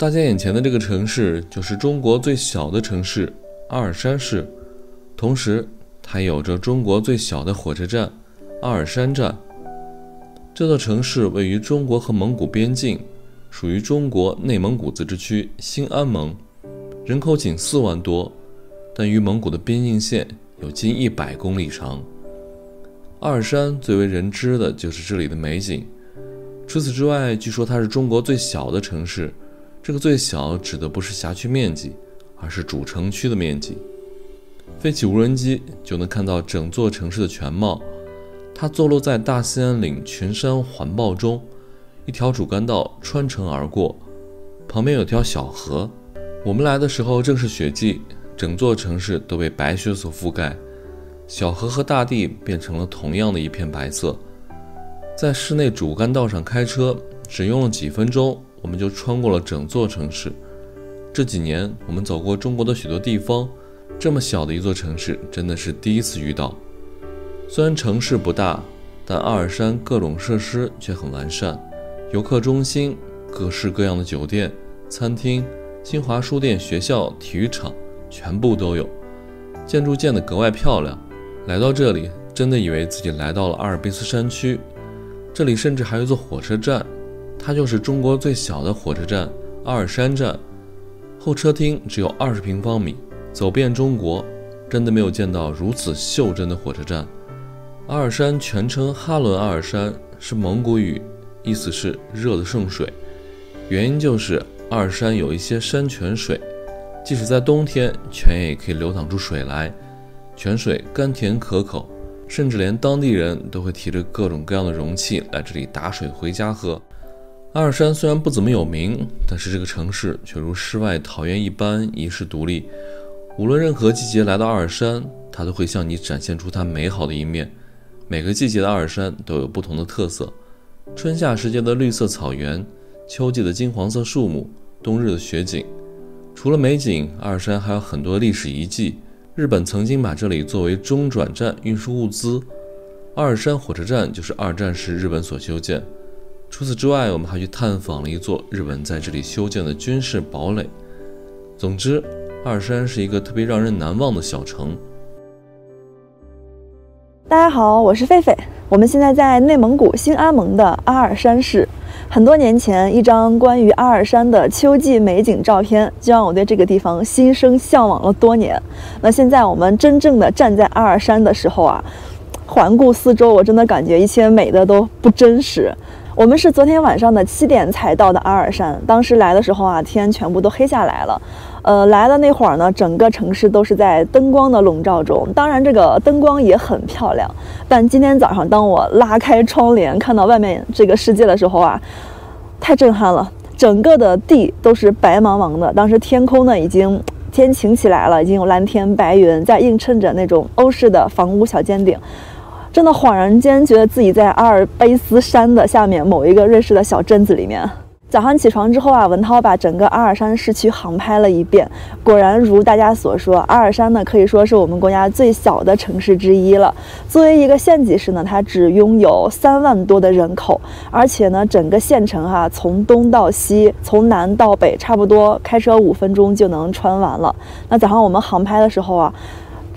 大家眼前的这个城市就是中国最小的城市阿尔山市，同时它有着中国最小的火车站阿尔山站。这座城市位于中国和蒙古边境，属于中国内蒙古自治区兴安盟，人口仅四万多，但与蒙古的边境线有近一百公里长。阿尔山最为人知的就是这里的美景，除此之外，据说它是中国最小的城市。这个最小指的不是辖区面积，而是主城区的面积。飞起无人机就能看到整座城市的全貌。它坐落在大兴安岭群山环抱中，一条主干道穿城而过，旁边有条小河。我们来的时候正是雪季，整座城市都被白雪所覆盖，小河和大地变成了同样的一片白色。在市内主干道上开车只用了几分钟。我们就穿过了整座城市。这几年，我们走过中国的许多地方，这么小的一座城市，真的是第一次遇到。虽然城市不大，但阿尔山各种设施却很完善，游客中心、各式各样的酒店、餐厅、新华书店、学校、体育场全部都有，建筑建得格外漂亮。来到这里，真的以为自己来到了阿尔卑斯山区。这里甚至还有一座火车站。它就是中国最小的火车站——阿尔山站，候车厅只有二十平方米。走遍中国，真的没有见到如此袖珍的火车站。阿尔山全称哈伦阿尔山，是蒙古语，意思是热的圣水。原因就是阿尔山有一些山泉水，即使在冬天，泉眼也可以流淌出水来，泉水甘甜可口，甚至连当地人都会提着各种各样的容器来这里打水回家喝。阿尔山虽然不怎么有名，但是这个城市却如世外桃源一般遗世独立。无论任何季节来到阿尔山，它都会向你展现出它美好的一面。每个季节的阿尔山都有不同的特色：春夏时节的绿色草原，秋季的金黄色树木，冬日的雪景。除了美景，阿尔山还有很多历史遗迹。日本曾经把这里作为中转站运输物资。阿尔山火车站就是二战时日本所修建。除此之外，我们还去探访了一座日本在这里修建的军事堡垒。总之，阿尔山是一个特别让人难忘的小城。大家好，我是狒狒，我们现在在内蒙古兴安盟的阿尔山市。很多年前，一张关于阿尔山的秋季美景照片，就让我对这个地方心生向往了多年。那现在我们真正的站在阿尔山的时候啊，环顾四周，我真的感觉一切美的都不真实。我们是昨天晚上的七点才到的阿尔山，当时来的时候啊，天全部都黑下来了。呃，来的那会儿呢，整个城市都是在灯光的笼罩中，当然这个灯光也很漂亮。但今天早上，当我拉开窗帘看到外面这个世界的时候啊，太震撼了，整个的地都是白茫茫的。当时天空呢已经天晴起来了，已经有蓝天白云在映衬着那种欧式的房屋小尖顶。真的恍然间觉得自己在阿尔卑斯山的下面某一个瑞士的小镇子里面。早上起床之后啊，文涛把整个阿尔山市区航拍了一遍，果然如大家所说，阿尔山呢可以说是我们国家最小的城市之一了。作为一个县级市呢，它只拥有三万多的人口，而且呢，整个县城哈从东到西，从南到北，差不多开车五分钟就能穿完了。那早上我们航拍的时候啊。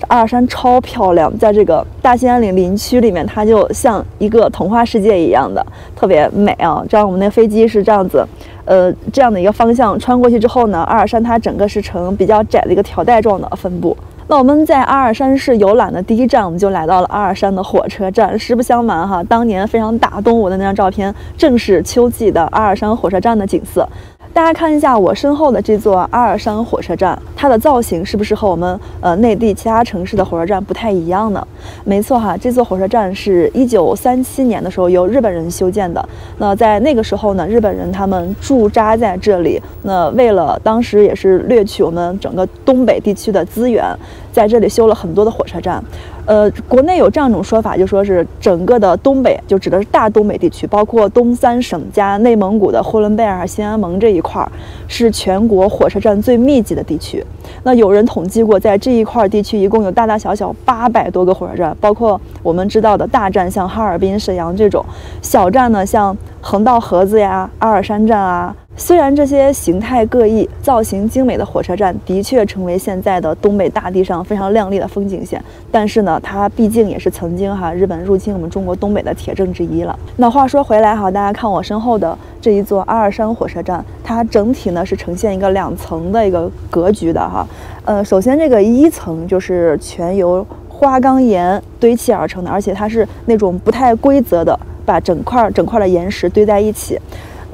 阿尔山超漂亮，在这个大兴安岭林区里面，它就像一个童话世界一样的，特别美啊！这样我们那飞机是这样子，呃，这样的一个方向穿过去之后呢，阿尔山它整个是呈比较窄的一个条带状的分布。那我们在阿尔山市游览的第一站，我们就来到了阿尔山的火车站。实不相瞒哈，当年非常打动我的那张照片，正是秋季的阿尔山火车站的景色。大家看一下我身后的这座阿尔山火车站，它的造型是不是和我们呃内地其他城市的火车站不太一样呢？没错哈，这座火车站是一九三七年的时候由日本人修建的。那在那个时候呢，日本人他们驻扎在这里，那为了当时也是掠取我们整个东北地区的资源，在这里修了很多的火车站。呃，国内有这样一种说法，就说是整个的东北，就指的是大东北地区，包括东三省加内蒙古的呼伦贝尔、兴安盟这一块儿，是全国火车站最密集的地区。那有人统计过，在这一块地区一共有大大小小八百多个火车站，包括我们知道的大站，像哈尔滨、沈阳这种；小站呢，像横道河子呀、阿尔山站啊，虽然这些形态各异、造型精美的火车站的确成为现在的东北大地上非常亮丽的风景线，但是呢，它毕竟也是曾经哈日本入侵我们中国东北的铁证之一了。那话说回来哈，大家看我身后的这一座阿尔山火车站，它整体呢是呈现一个两层的一个格局的哈。呃，首先这个一层就是全由花岗岩堆砌而成的，而且它是那种不太规则的，把整块整块的岩石堆在一起。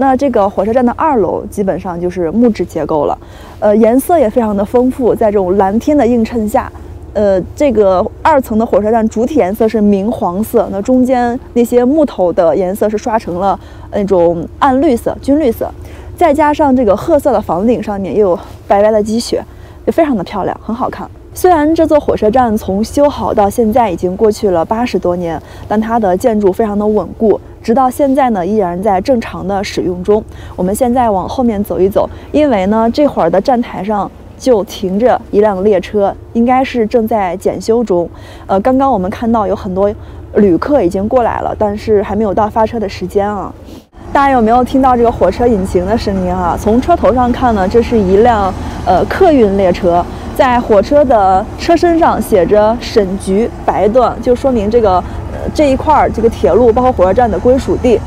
那这个火车站的二楼基本上就是木质结构了，呃，颜色也非常的丰富，在这种蓝天的映衬下，呃，这个二层的火车站主体颜色是明黄色，那中间那些木头的颜色是刷成了那种暗绿色、军绿色，再加上这个褐色的房顶上面又有白白的积雪，就非常的漂亮，很好看。虽然这座火车站从修好到现在已经过去了八十多年，但它的建筑非常的稳固，直到现在呢依然在正常的使用中。我们现在往后面走一走，因为呢这会儿的站台上就停着一辆列车，应该是正在检修中。呃，刚刚我们看到有很多旅客已经过来了，但是还没有到发车的时间啊。大家有没有听到这个火车引擎的声音啊？从车头上看呢，这是一辆呃客运列车。在火车的车身上写着沈局白段，就说明这个呃这一块儿这个铁路包括火车站的归属地，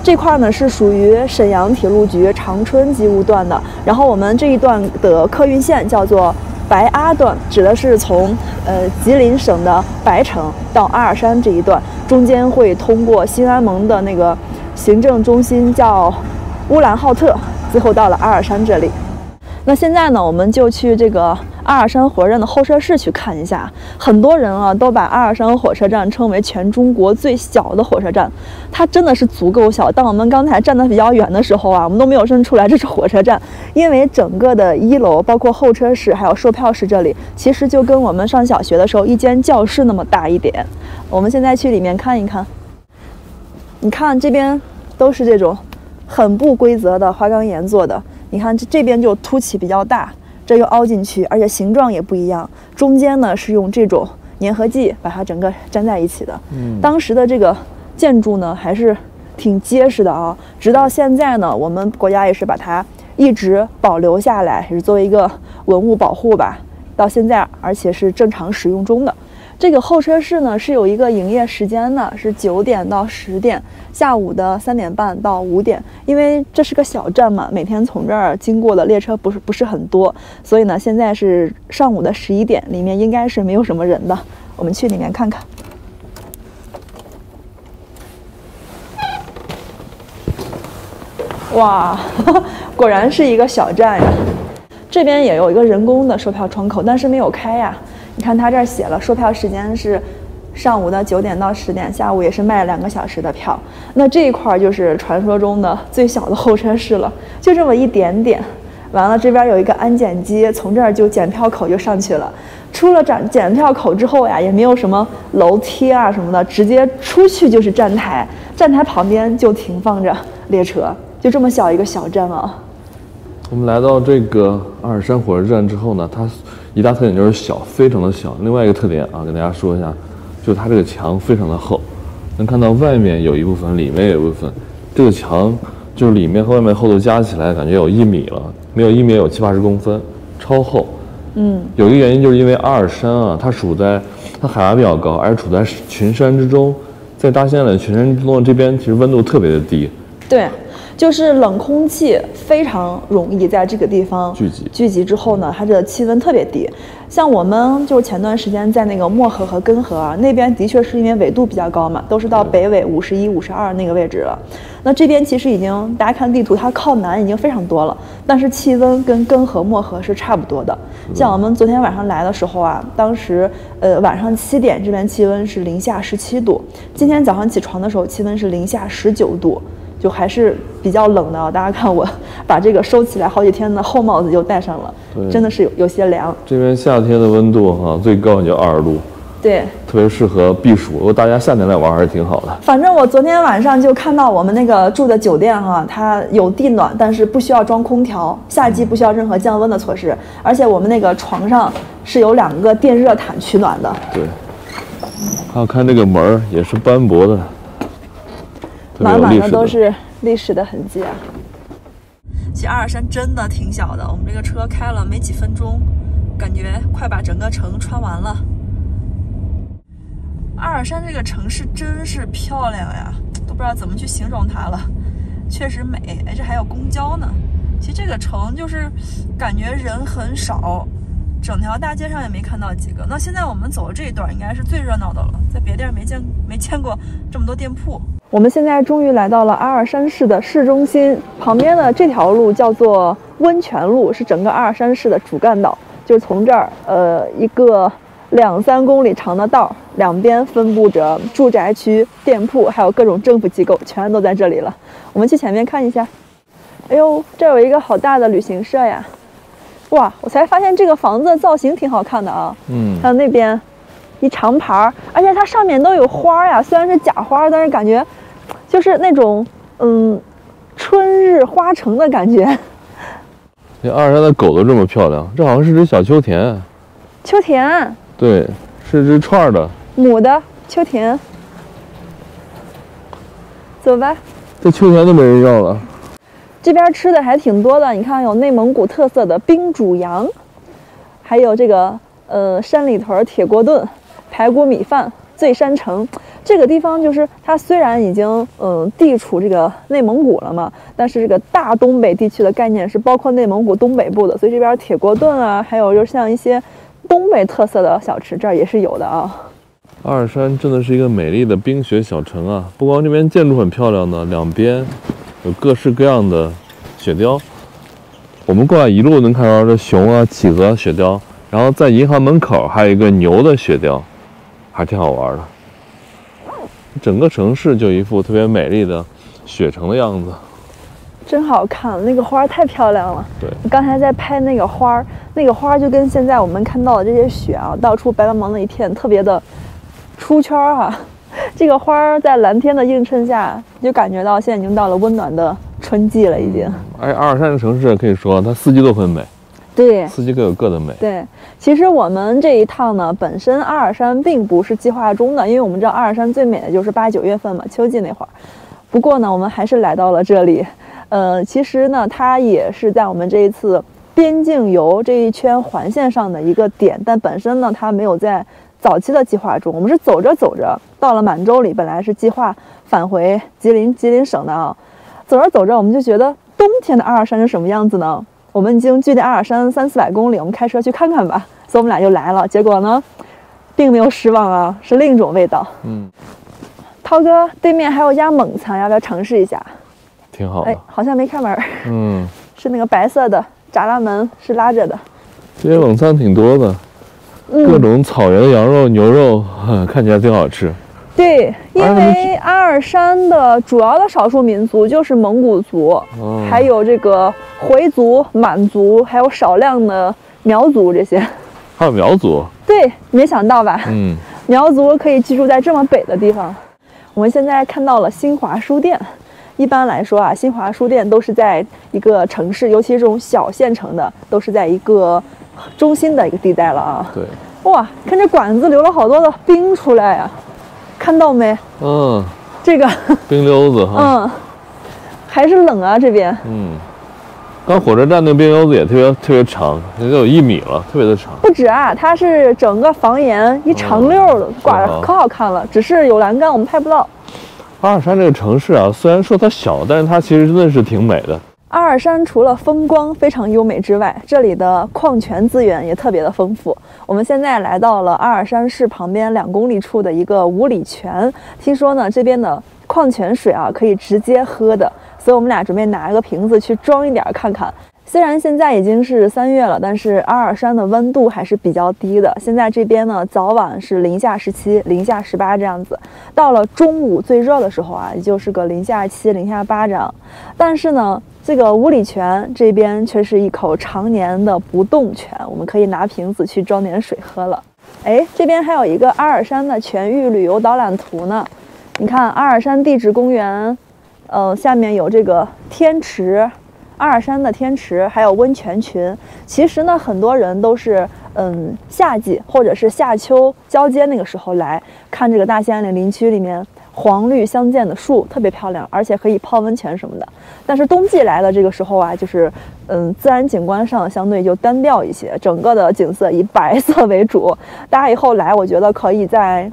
这块呢是属于沈阳铁路局长春机务段的。然后我们这一段的客运线叫做白阿段，指的是从呃吉林省的白城到阿尔山这一段，中间会通过新安盟的那个行政中心叫乌兰浩特，最后到了阿尔山这里。那现在呢，我们就去这个。阿尔山火车站的候车室去看一下，很多人啊都把阿尔山火车站称为全中国最小的火车站，它真的是足够小。当我们刚才站得比较远的时候啊，我们都没有认出来这是火车站，因为整个的一楼包括候车室还有售票室这里，其实就跟我们上小学的时候一间教室那么大一点。我们现在去里面看一看，你看这边都是这种很不规则的花岗岩做的，你看这这边就凸起比较大。这又凹进去，而且形状也不一样。中间呢是用这种粘合剂把它整个粘在一起的。嗯，当时的这个建筑呢还是挺结实的啊。直到现在呢，我们国家也是把它一直保留下来，也是作为一个文物保护吧。到现在，而且是正常使用中的。这个候车室呢是有一个营业时间的，是九点到十点，下午的三点半到五点。因为这是个小站嘛，每天从这儿经过的列车不是不是很多，所以呢，现在是上午的十一点，里面应该是没有什么人的。我们去里面看看。哇，果然是一个小站呀！这边也有一个人工的售票窗口，但是没有开呀。你看他这儿写了，售票时间是上午的九点到十点，下午也是卖两个小时的票。那这一块儿就是传说中的 最小的候车室了，就这么一点点。完了，这边有一个安检机，从这儿就检票口就上去了。出了检检票口之后呀，也没有什么楼梯啊什么的，直接出去就是站台，站台旁边就停放着列车，就这么小一个小站啊。我们来到这个阿尔山火车站之后呢，它。一大特点就是小，非常的小。另外一个特点啊，跟大家说一下，就是它这个墙非常的厚，能看到外面有一部分，里面有一部分。这个墙就是里面和外面厚度加起来，感觉有一米了，没有一米有七八十公分，超厚。嗯，有一个原因就是因为阿尔山啊，它处在它海拔比较高，而处在群山之中，在大兴安岭群山之中这边，其实温度特别的低。对。就是冷空气非常容易在这个地方聚集，聚集之后呢，它的气温特别低。像我们就是前段时间在那个漠河和根河啊那边，的确是因为纬度比较高嘛，都是到北纬五十一、五十二那个位置了。那这边其实已经大家看地图，它靠南已经非常多了，但是气温跟根河、漠河是差不多的。像我们昨天晚上来的时候啊，当时呃晚上七点这边气温是零下十七度，今天早上起床的时候气温是零下十九度。就还是比较冷的啊！大家看我把这个收起来好几天的厚帽子就戴上了，真的是有有些凉。这边夏天的温度哈，最高也就二十度，对，特别适合避暑。如果大家夏天来玩还是挺好的。反正我昨天晚上就看到我们那个住的酒店哈，它有地暖，但是不需要装空调，夏季不需要任何降温的措施，而且我们那个床上是有两个电热毯取暖的。对，还有看这个门儿也是斑驳的。满满的都是历史的痕迹啊！其实阿尔山真的挺小的，我们这个车开了没几分钟，感觉快把整个城穿完了。阿尔山这个城市真是漂亮呀，都不知道怎么去形容它了，确实美。哎，这还有公交呢。其实这个城就是感觉人很少，整条大街上也没看到几个。那现在我们走的这一段应该是最热闹的了，在别地儿没见没见过这么多店铺。我们现在终于来到了阿尔山市的市中心，旁边的这条路叫做温泉路，是整个阿尔山市的主干道，就是从这儿呃一个两三公里长的道，两边分布着住宅区、店铺，还有各种政府机构，全都在这里了。我们去前面看一下。哎呦，这有一个好大的旅行社呀！哇，我才发现这个房子造型挺好看的啊。嗯，还有那边一长牌儿，而且它上面都有花呀，虽然是假花，但是感觉就是那种嗯春日花城的感觉。这阿尔山的狗都这么漂亮，这好像是只小秋田。秋田？对，是只串的。母的秋田。走吧。这秋田都没人要了。这边吃的还挺多的，你看有内蒙古特色的冰煮羊，还有这个呃山里屯铁锅炖、排骨米饭、醉山城。这个地方就是它虽然已经嗯地处这个内蒙古了嘛，但是这个大东北地区的概念是包括内蒙古东北部的，所以这边铁锅炖啊，还有就是像一些东北特色的小吃，这儿也是有的啊。阿尔山真的是一个美丽的冰雪小城啊！不光这边建筑很漂亮呢，两边。有各式各样的雪雕，我们过来一路能看到这熊啊、企鹅雪雕，然后在银行门口还有一个牛的雪雕，还挺好玩的。整个城市就一副特别美丽的雪城的样子，真好看，那个花太漂亮了。对，刚才在拍那个花，那个花就跟现在我们看到的这些雪啊，到处白茫茫的一片，特别的出圈啊。这个花儿在蓝天的映衬下，就感觉到现在已经到了温暖的春季了，已经。而且阿尔山这城市可以说它四季都很美，对，四季各有各的美。对，其实我们这一趟呢，本身阿尔山并不是计划中的，因为我们知道阿尔山最美的就是八九月份嘛，秋季那会儿。不过呢，我们还是来到了这里。呃，其实呢，它也是在我们这一次边境游这一圈环线上的一个点，但本身呢，它没有在。早期的计划中，我们是走着走着到了满洲里，本来是计划返回吉林吉林省的啊。走着走着，我们就觉得冬天的阿尔山是什么样子呢？我们已经距离阿尔山三四百公里，我们开车去看看吧。所以我们俩就来了。结果呢，并没有失望啊，是另一种味道。嗯，涛哥，对面还有一家蒙餐，要不要尝试一下？挺好的。哎，好像没开门。嗯，是那个白色的栅栏门是拉着的。这些冷餐挺多的。各种草原羊肉、牛肉，看起来挺好吃。对，因为阿尔山的主要的少数民族就是蒙古族，还有这个回族、满族，还有少量的苗族这些。还有苗族？对，没想到吧？嗯，苗族可以居住在这么北的地方。我们现在看到了新华书店。一般来说啊，新华书店都是在一个城市，尤其是这种小县城的，都是在一个。中心的一个地带了啊！对，哇，看这管子流了好多的冰出来呀，看到没？嗯，这个冰溜子哈。嗯，还是冷啊这边。嗯，刚火车站那个冰溜子也特别特别长，也得有一米了，特别的长。不止啊，它是整个房檐一长溜的挂着，可好看了。只是有栏杆，我们拍不到。阿尔山这个城市啊，虽然说它小，但是它其实真的是挺美的。阿尔山除了风光非常优美之外，这里的矿泉资源也特别的丰富。我们现在来到了阿尔山市旁边两公里处的一个五里泉，听说呢这边的矿泉水啊可以直接喝的，所以我们俩准备拿一个瓶子去装一点看看。虽然现在已经是三月了，但是阿尔山的温度还是比较低的。现在这边呢早晚是零下十七、零下十八这样子，到了中午最热的时候啊，也就是个零下七、零下八这样。但是呢。这个五里泉这边却是一口常年的不冻泉，我们可以拿瓶子去装点水喝了。哎，这边还有一个阿尔山的全域旅游导览图呢。你看阿尔山地质公园，呃，下面有这个天池，阿尔山的天池，还有温泉群。其实呢，很多人都是嗯夏季或者是夏秋交接那个时候来看这个大兴安岭林区里面。黄绿相间的树，特别漂亮，而且可以泡温泉什么的。但是冬季来的这个时候啊，就是嗯，自然景观上相对就单调一些，整个的景色以白色为主。大家以后来，我觉得可以在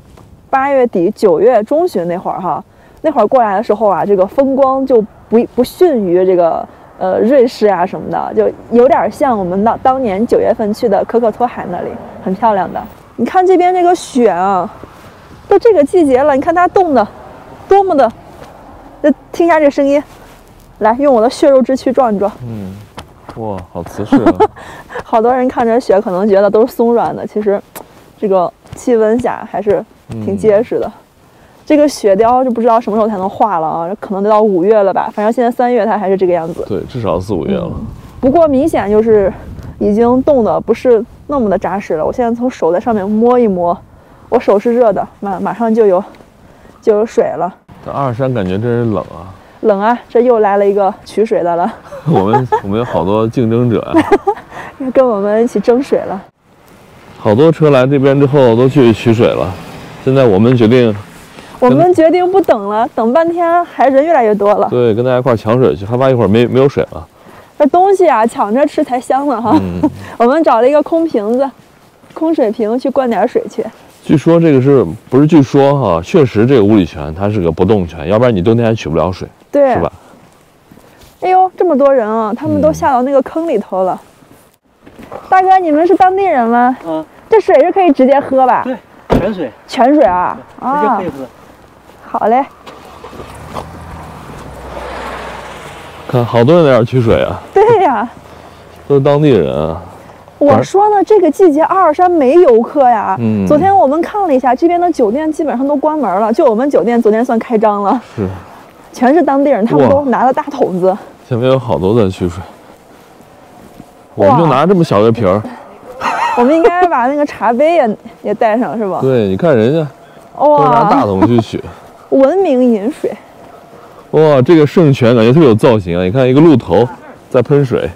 八月底九月中旬那会儿哈，那会儿过来的时候啊，这个风光就不不逊于这个呃瑞士啊什么的，就有点像我们当当年九月份去的可可托海那里，很漂亮的。你看这边这个雪啊，都这个季节了，你看它冻的多么的，就听一下这声音，来用我的血肉之躯撞一撞。嗯，哇，好瓷实啊！好多人看着雪可能觉得都是松软的，其实这个气温下还是挺结实的。这个雪雕就不知道什么时候才能化了啊，可能得到五月了吧。反正现在三月它还是这个样子。对，至少四五月了。不过明显就是已经冻得不是那么的扎实了。我现在从手在上面摸一摸，我手是热的，马马上就有就有水了。这阿尔山感觉真是冷啊！冷啊！这又来了一个取水的了。我们我们有好多竞争者呀、要 跟我们一起争水了。好多车来这边之后都去取水了。现在我们决定，我们决定不等了，等半天还人越来越多了。对，跟大家一块儿抢水去，害怕一会儿没没有水了。这东西啊，抢着吃才香呢哈。嗯，我们找了一个空瓶子、空水瓶去灌点水去。据说这个是不是？据说哈，确实这个五里泉它是个不动泉，要不然你冬天还取不了水，对，是吧？哎呦，这么多人啊，他们都嗯下到那个坑里头了。大哥，你们是当地人吗？嗯，这水是可以直接喝吧？对，泉水泉水啊？直接啊可以，喝。好嘞。看好多人在这儿取水啊，对呀，都是当地人啊。我说呢，这个季节阿尔山没游客呀。嗯昨天我们看了一下，这边的酒店基本上都关门了，就我们酒店昨天算开张了，是，全是当地人，他们都拿了大桶子。前面有好多在取水，我们就拿这么小个瓶儿。我们应该把那个茶杯也也带上，是吧？对，你看人家都拿大，桶去取。文明饮水。哇，这个圣泉感觉特别有造型啊！你看一个鹿头在喷水，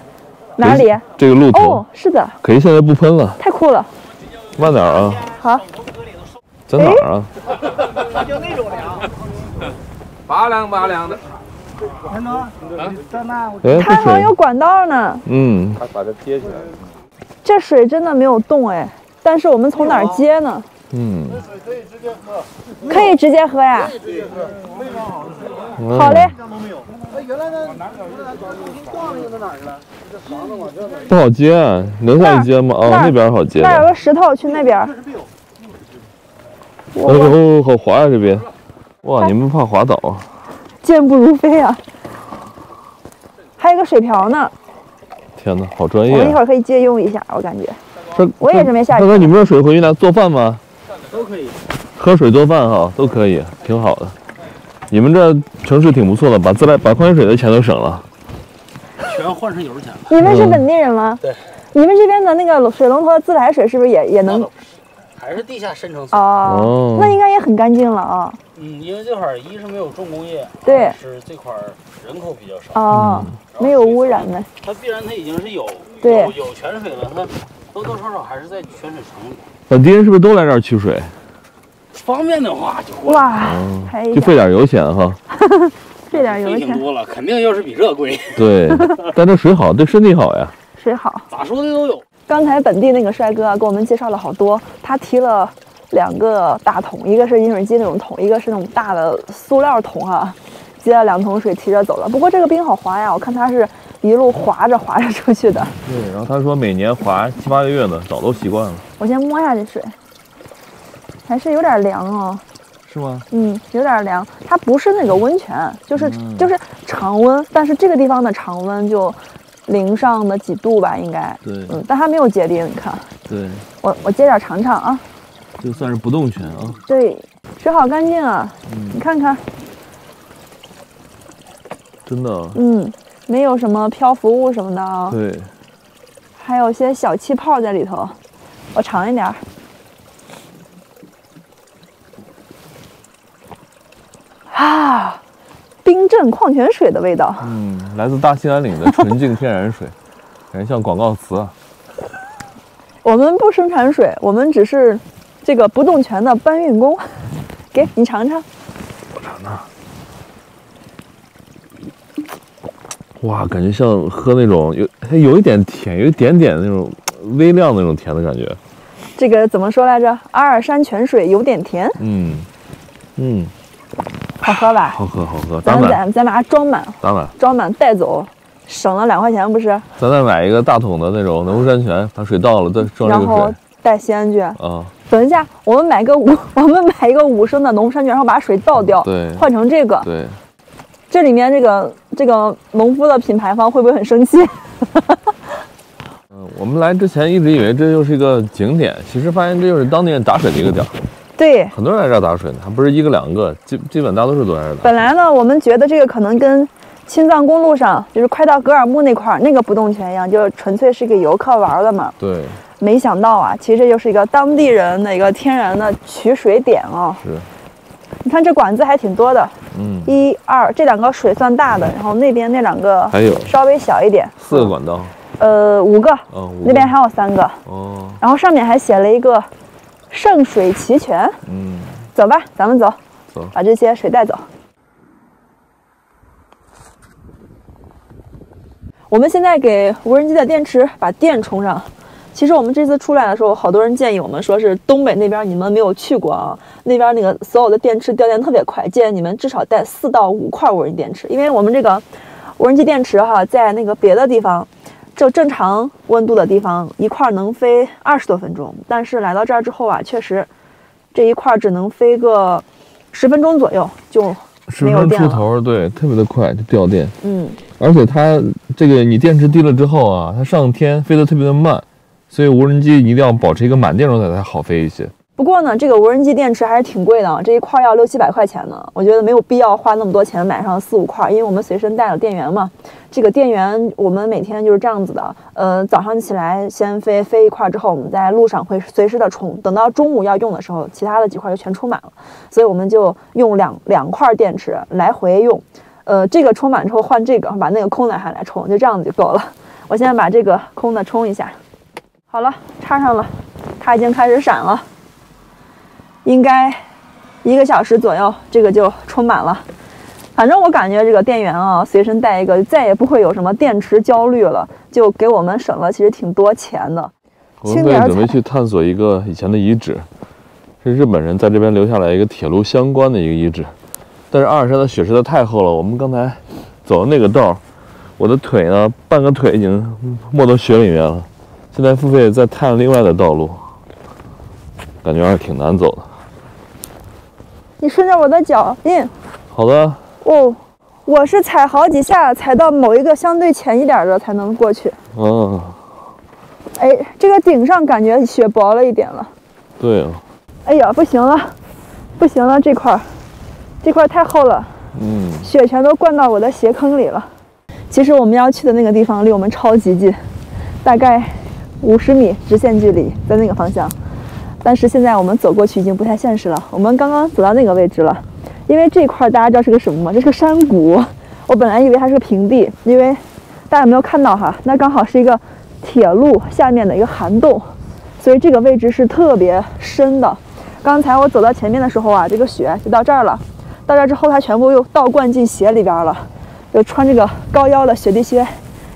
哪里？这个路头哦，是的，可以现在不喷了，太酷了。慢点啊，好，在哪儿啊？拔凉拔凉的，哎，这水。它好像有，管道呢。嗯，把它接起来。这水真的没有动哎，但是我们从哪儿接呢？嗯，可以直接喝可以直接喝呀。嗯好嘞，不好接啊，能下去接吗？哦，那边好接那有。个石头，去那边儿。哎我呦，好滑呀、这边。哇，你们怕滑倒啊？健步如飞啊！还有个水瓢呢，天哪，好专业我们一！会儿可以借用一下，我感觉。这我也准备下去大哥，你们这水回去拿做饭吗？都可以。喝水做饭哈，都可以，挺好的。你们这城市挺不错的，把自来把矿泉水的钱都省了。全换成油钱了。你们是本地人吗？对。你们这边的那个水龙头的自来水是不是也也能？还是地下深层水。哦哦，那应该也很干净了啊。嗯，因为这块儿一是没有重工业，对是这块儿人口比较少，哦，没有污染的。它必然它已经是有对有有泉水了，它多多少少还是在泉水城里。本地人是不是都来这儿取水？方便的话就过来，哇，还就费点油钱哈。费点油钱，多了，肯定要是比这贵。对，但这水好，对身体好呀。水好。咋说的都有。刚才本地那个帅哥啊，给我们介绍了好多，他提了两个大桶，一个是饮水机那种桶，一个是那种大的塑料桶啊、接了两桶水提着走了。不过这个冰好滑呀，我看他是一路滑着滑着出去的。对，然后他说每年滑七八个月呢，早都习惯了，我先摸一下这水，还是有点凉哦。是吗？嗯，有点凉。它不是那个温泉，就是、嗯就是常温，但是这个地方的常温就零上的几度吧，应该。对嗯，但它没有结冰，你看，对，我我接点尝尝啊。就算是不动泉啊。对，水好干净啊，你看看，真的。嗯，没有什么漂浮物什么的啊，对，还有些小气泡在里头。我尝一点儿。啊，冰镇矿泉水的味道。嗯，来自大兴安岭的纯净天然水，感觉像广告词啊。我们不生产水，我们只是这个不动泉的搬运工。给你尝尝，我尝尝。哇，感觉像喝那种有它有一点甜，有一点点那种微量那种甜的感觉。这个怎么说来着？阿尔山泉水有点甜，嗯嗯，好喝吧？好喝好喝，咱咱咱咱把它装满，装满，装满带走，省了两块钱不是？咱再买一个大桶的那种农夫山泉，把水倒了再装这然后带西安去。啊。等一下，我们买个五，我们买一个五升的农夫山泉，然后把水倒掉，对换成这个。对，这里面这个这个农夫的品牌方会不会很生气？嗯，我们来之前一直以为这就是一个景点，其实发现这就是当地人打水的一个点儿，对，很多人来这儿打水呢，还不是一个两个，基基本大多数都来这儿打。本来呢，我们觉得这个可能跟青藏公路上就是快到格尔木那块儿那个不动泉一样，就是纯粹是给游客玩的嘛。对，没想到啊，其实这就是一个当地人的一个天然的取水点啊。是，你看这管子还挺多的，嗯，一二，这两个水算大的，然后那边那两个还有稍微小一点，四个管道，呃，五个，那边还有三个，哦，然后上面还写了一个圣水齐全。嗯，走吧，咱们走，走。把这些水带走。我们现在给无人机的电池把电充上。其实我们这次出来的时候，好多人建议我们说是东北那边你们没有去过啊，那边那个所有的电池掉电特别快，建议你们至少带四到五块无人机电池，因为我们这个无人机电池哈，在那个别的地方，就正常温度的地方，一块能飞二十多分钟，但是来到这儿之后啊，确实这一块只能飞个十分钟左右就十分没有电。出头，对，特别的快就掉电，嗯，而且它这个你电池低了之后啊，它上天飞得特别的慢，所以无人机一定要保持一个满电状态才好飞一些。不过呢，这个无人机电池还是挺贵的啊，这一块要六七百块钱呢。我觉得没有必要花那么多钱买上四五块，因为我们随身带了电源嘛。这个电源我们每天就是这样子的，呃，早上起来先飞飞一块之后，我们在路上会随时的充，等到中午要用的时候，其他的几块就全充满了。所以我们就用两两块电池来回用，呃，这个充满之后换这个，把那个空的还来充，就这样子就够了。我现在把这个空的充一下，好了，插上了，它已经开始闪了。应该一个小时左右，这个就充满了。反正我感觉这个电源啊，随身带一个，再也不会有什么电池焦虑了，就给我们省了其实挺多钱的。我们准备去探索一个以前的遗址，是日本人在这边留下来一个铁路相关的一个遗址。但是阿尔山的雪实在太厚了，我们刚才走的那个道，我的腿呢，半个腿已经没到雪里面了。现在付费在探另外的道路，感觉还是挺难走的。你顺着我的脚印好的，哦，我是踩好几下，踩到某一个相对浅一点的才能过去。嗯，哎，这个顶上感觉雪薄了一点了。对啊，哎呀，不行了，不行了，这块儿，这块儿太厚了。嗯，雪全都灌到我的鞋坑里了。其实我们要去的那个地方离我们超级近，大概五十米直线距离，在那个方向。但是现在我们走过去已经不太现实了。我们刚刚走到那个位置了，因为这块大家知道是个什么吗？这是个山谷。我本来以为它是个平地，因为大家有没有看到哈？那刚好是一个铁路下面的一个涵洞，所以这个位置是特别深的。刚才我走到前面的时候啊，这个雪就到这儿了。到这儿之后，它全部又倒灌进鞋里边了，就穿这个高腰的雪地靴，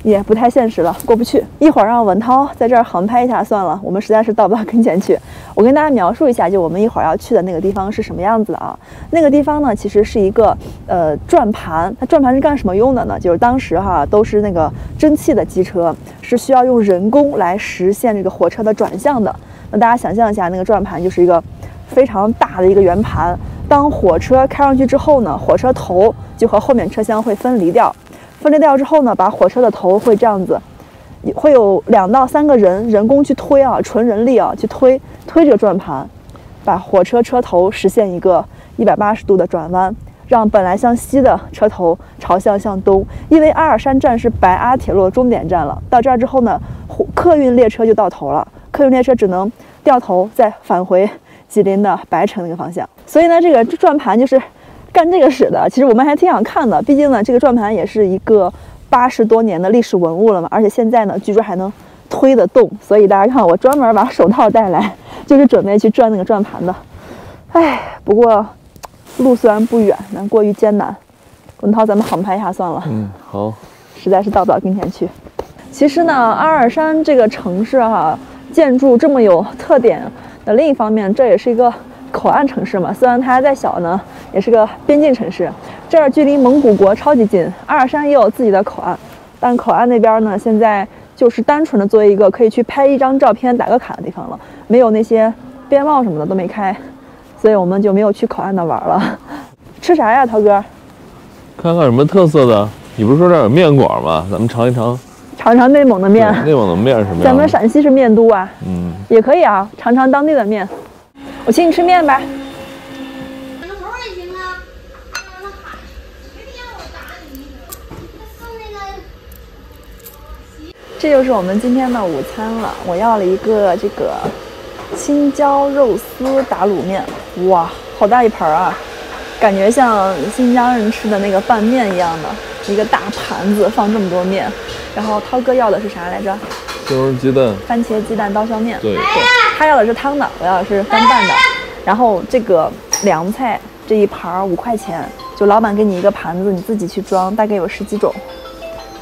也不太现实了，过不去。一会儿让文涛在这儿航拍一下算了，我们实在是到不到跟前去。我跟大家描述一下，就我们一会儿要去的那个地方是什么样子的啊？那个地方呢，其实是一个呃转盘，它转盘是干什么用的呢？就是当时哈都是那个蒸汽的机车，是需要用人工来实现这个火车的转向的。那大家想象一下，那个转盘就是一个非常大的一个圆盘。当火车开上去之后呢，火车头就和后面车厢会分离掉。分裂掉之后呢，把火车的头会这样子，会有两到三个人人工去推啊，纯人力啊去推推这个转盘，把火车车头实现一个一百八十度的转弯，让本来向西的车头朝向向东。因为阿尔山站是白阿铁路的终点站了，到这儿之后呢，火客运列车就到头了，客运列车只能掉头再返回吉林的白城那个方向。所以呢，这个转盘就是干这个使的。其实我们还挺想看的，毕竟呢，这个转盘也是一个八十多年的历史文物了嘛，而且现在呢，据说还能推得动。所以大家看，我专门把手套带来，就是准备去转那个转盘的。哎，不过路虽然不远，但过于艰难。文涛，咱们航拍一下算了，嗯，好，实在是到不了今天去。其实呢，阿尔山这个城市哈、建筑这么有特点的另一方面，这也是一个口岸城市嘛。虽然它还在小呢，也是个边境城市。这儿距离蒙古国超级近，阿尔山也有自己的口岸，但口岸那边呢，现在就是单纯的作为一个可以去拍一张照片、打个卡的地方了，没有那些边贸什么的都没开，所以我们就没有去口岸那玩了。吃啥呀，涛哥？看看有什么特色的。你不是说这儿有面馆吗？咱们尝一尝尝尝内蒙的面。内蒙的面是什么？咱们陕西是面都啊，嗯，也可以啊，尝尝当地的面。我请你吃面吧。那头也行啊，让他喊，别让我打你，那送那个。这就是我们今天的午餐了。我要了一个这个青椒肉丝打卤面，哇，好大一盘啊，感觉像新疆人吃的那个拌面一样的，一个大盘子放这么多面。然后涛哥要的是啥来着？西红柿鸡蛋，番茄鸡蛋刀削面。对，他要的是汤的，我要的是干拌的。然后这个凉菜这一盘儿五块钱，就老板给你一个盘子，你自己去装，大概有十几种。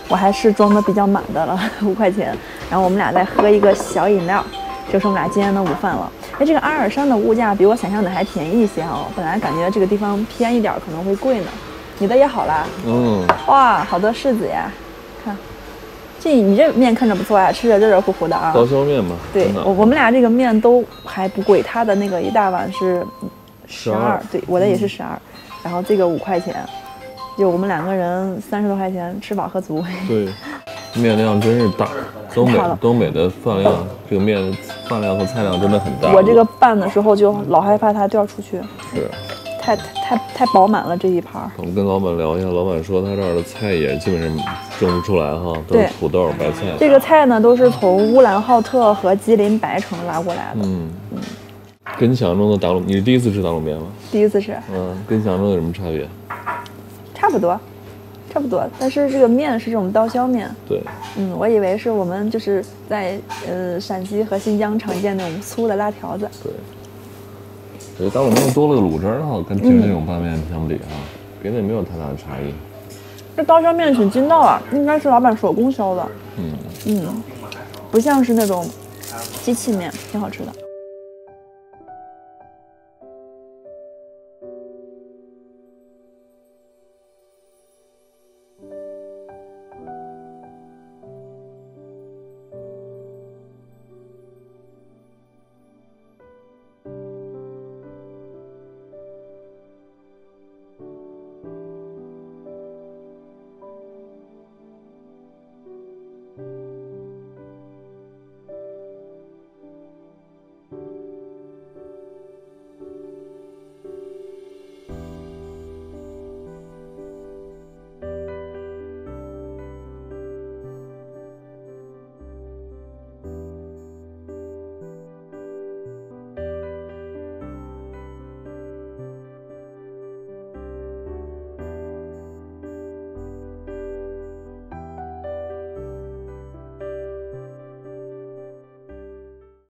我还是装的比较满的了，五块钱。然后我们俩再喝一个小饮料，就是我们俩今天的午饭了。哎，这个阿尔山的物价比我想象的还便宜一些哦。本来感觉这个地方偏一点儿可能会贵呢。你的也好啦，嗯，哇，好多柿子呀，看。这你这面看着不错呀，吃着热热乎乎的啊。刀削面嘛，对我我们俩这个面都还不贵，他的那个一大碗是十二对，我的也是十二，然后这个五块钱，就我们两个人三十多块钱吃饱喝足。对，面量真是大。东北东北的饭量，这个面饭量和菜量真的很大。我这个拌的时候就老害怕它掉出去，是，太太太饱满了这一盘儿。我们跟老板聊一下，老板说他这儿的菜也基本上种不出来哈，都是土豆、白菜。这个菜呢都是从乌兰浩特和吉林白城拉过来的，嗯嗯，跟你想象中的打卤，你是第一次吃打卤面吗？第一次吃，嗯，跟想象中有什么差别？差不多，差不多。但是这个面是这种刀削面，对，嗯，我以为是我们就是在呃陕西和新疆常见那种粗的辣条子。对，我觉得打卤面多了个卤汁儿哈，跟平时那种拌面相比哈，别的也没有太大的差异。这刀削面挺筋道啊，应该是老板手工削的，嗯，嗯，不像是那种机器面，挺好吃的。